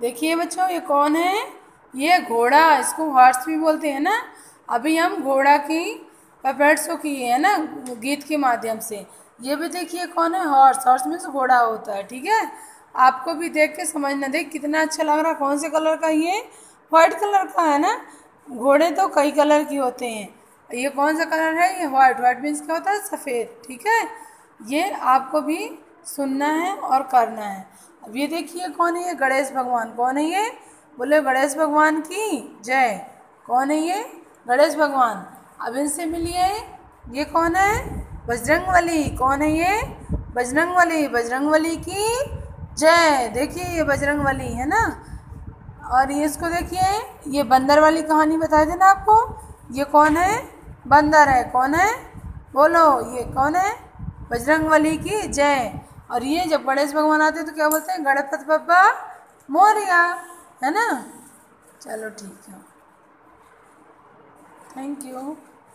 देखिए बच्चों, ये कौन है? ये घोड़ा, इसको हॉर्स भी बोलते हैं ना? अभी हम घोड़ा की पपेट शो किए हैं ना, गीत के माध्यम से। ये भी देखिए कौन है? हॉर्स। हॉर्स में से घोड़ा होता है, ठीक है? आपको भी देख के समझना, देख कितना अच्छा लग रहा है। कौन से कलर का ये? वाइट कलर का है ना? घोड़े तो कई कलर के होते हैं। ये कौन सा कलर है? ये वाइट वाइट मीन्स क्या होता है? सफ़ेद, ठीक है? ये आपको भी सुनना है और करना है। अब ये देखिए कौन है ये? गणेश भगवान। कौन है ये? बोले, गणेश भगवान की जय। कौन है ये? गणेश भगवान। अब इनसे मिलिए। ये कौन है? बजरंग कौन है ये? बजरंग बजरंग की जय। देखिए ये बजरंग है ना? और ये इसको देखिए, ये बंदर वाली कहानी बताए थे ना आपको। ये कौन है? बंदर है। कौन है? बोलो, ये कौन है? बजरंग की जय। और ये जब गणेश भगवान आते हैं तो क्या बोलते हैं, गणपति बप्पा मोरिया, है ना? चलो ठीक है। Thank you